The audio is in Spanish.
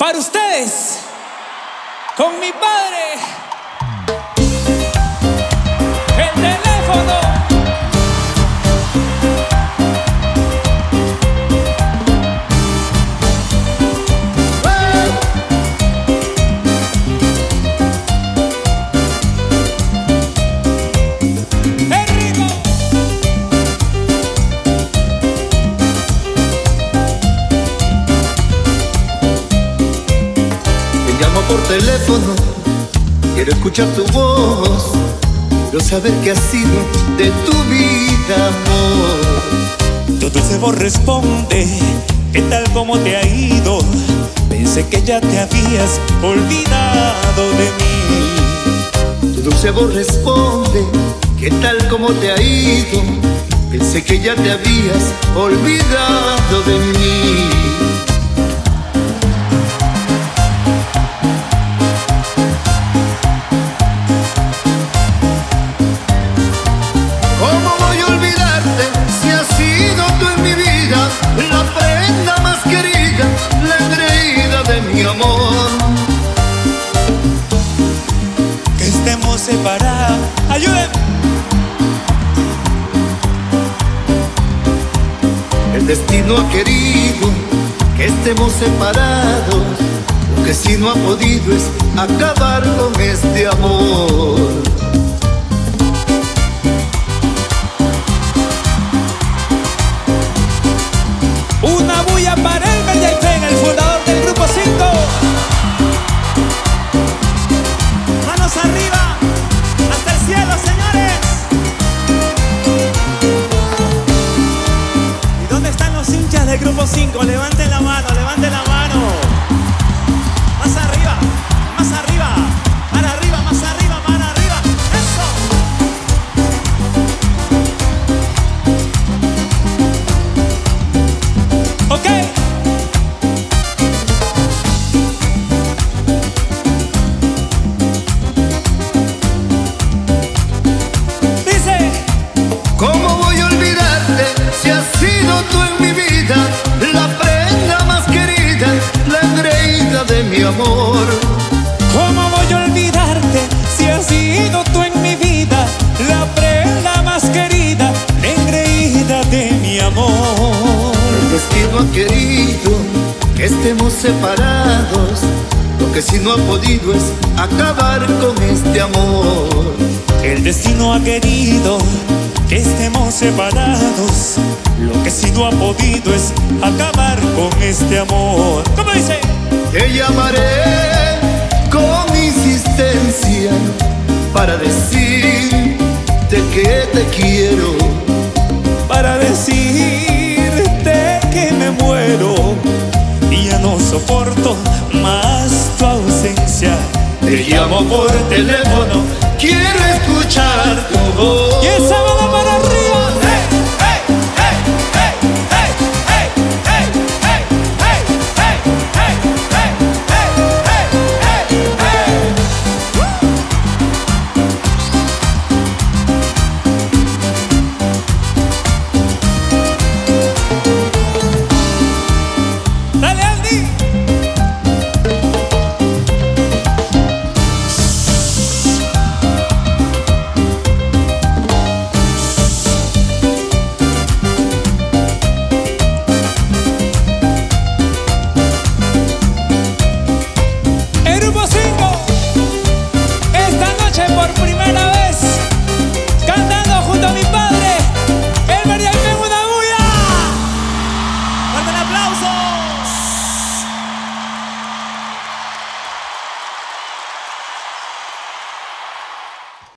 para ustedes, con mi padre, teléfono, quiero escuchar tu voz, quiero saber qué ha sido de tu vida, amor. Tu dulce voz responde, ¿qué tal como te ha ido? Pensé que ya te habías olvidado de mí. Tu dulce voz responde, ¿qué tal como te ha ido? Pensé que ya te habías olvidado destino ha querido que estemos separados. Lo que sí no ha podido es acabar con este amor. Grupo que estemos separados. Lo que sí no ha podido es acabar con este amor. El destino ha querido que estemos separados. Lo que sí no ha podido es acabar con este amor. ¿Cómo dice? Te llamaré con insistencia para decirte que te quiero. Para decirte soporto más tu ausencia. Te llamo por teléfono, quiero escuchar tu voz.